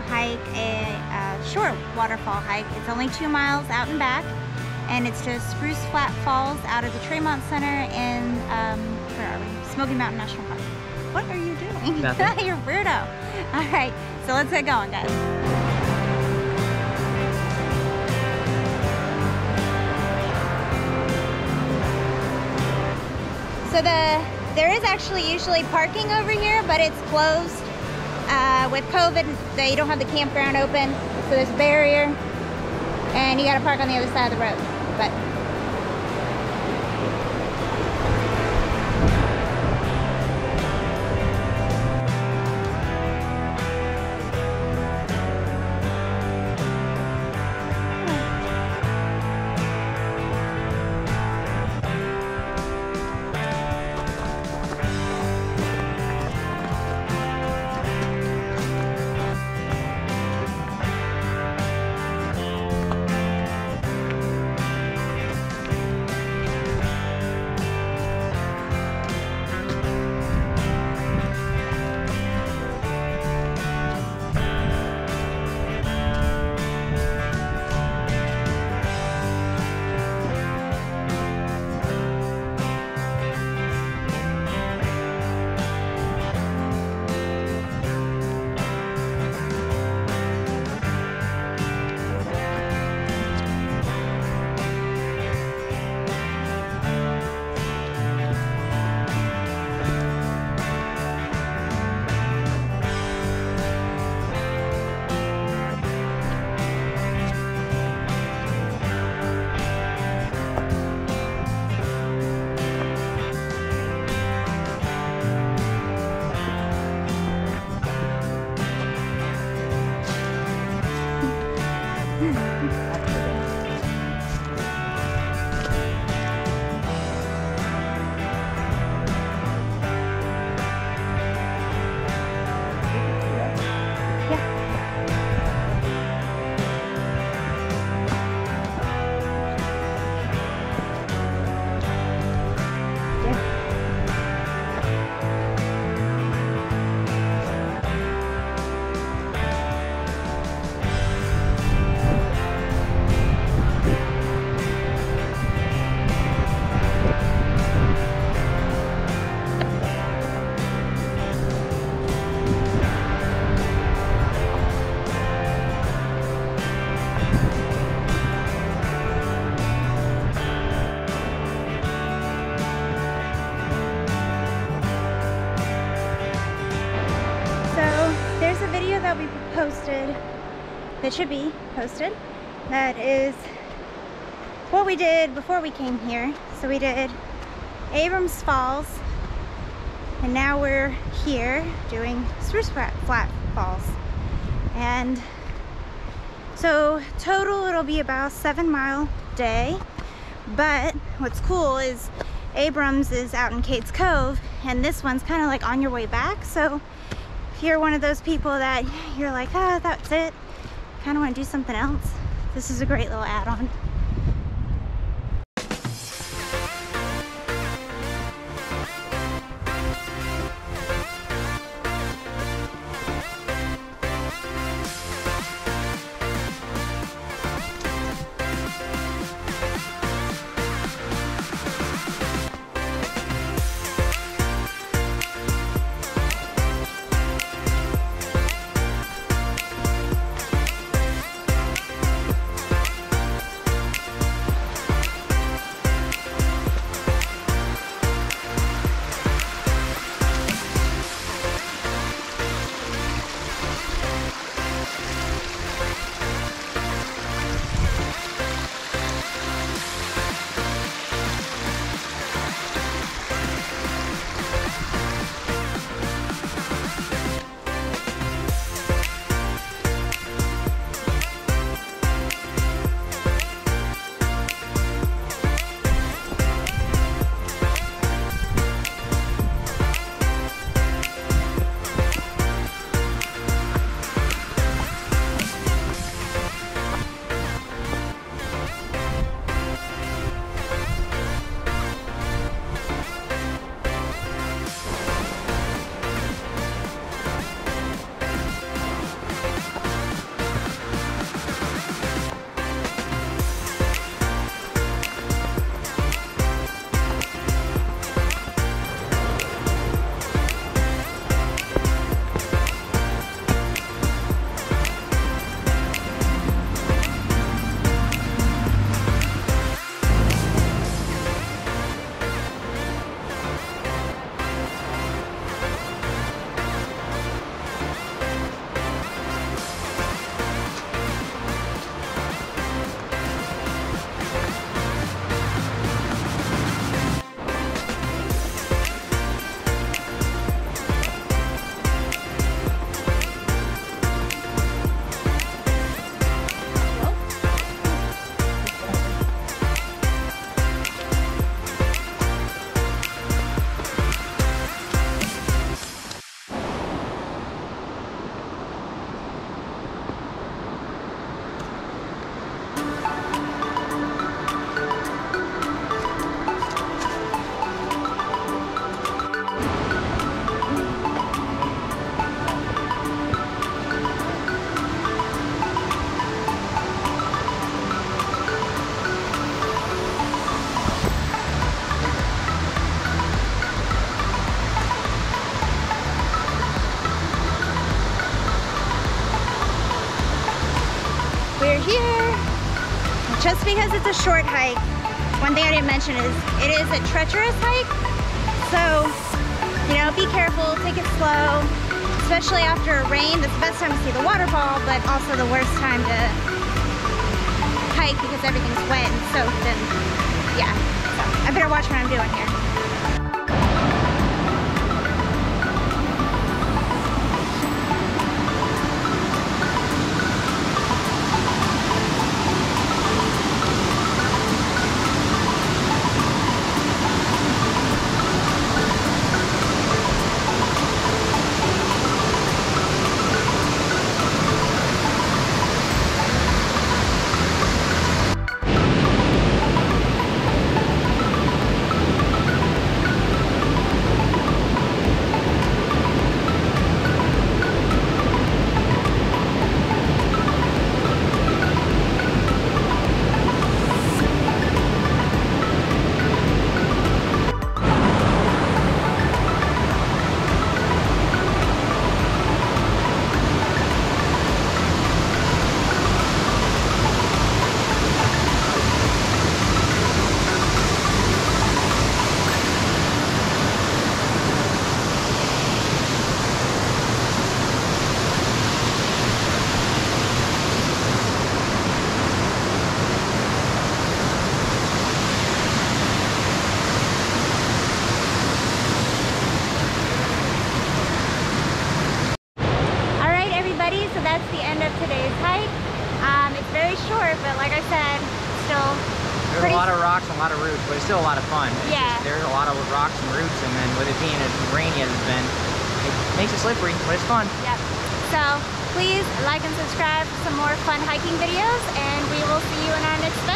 hike a, a short waterfall hike. It's only two miles out and back, and it's to Spruce Flat Falls out of the Tremont Center in, um, where are we? Smoky Mountain National Park. What are you doing? Nothing. You're weirdo. All right, so let's get going, guys. So the there is actually usually parking over here, but it's closed. Uh, with COVID, they don't have the campground open, so there's a barrier, and you got to park on the other side of the road. But posted, that should be posted, that is what we did before we came here. So we did Abrams Falls, and now we're here doing Spruce Flat Falls. And so total it'll be about seven mile day, but what's cool is Abrams is out in Cades Cove, and this one's kind of like on your way back. So if you're one of those people that you're like, ah, that's it, kind of want to do something else, this is a great little add-on. Just because it's a short hike, one thing I didn't mention is it is a treacherous hike. So, you know, be careful, take it slow, especially after a rain. That's the best time to see the waterfall, but also the worst time to hike because everything's wet and soaked and yeah. So I better watch what I'm doing here. But like I said, still There's pretty... a lot of rocks and a lot of roots, but it's still a lot of fun. It's yeah. Just, there's a lot of rocks and roots, and then with it being as rainy as it's been, it makes it slippery, but it's fun. Yep. So please like and subscribe for some more fun hiking videos, and we will see you in our next venture.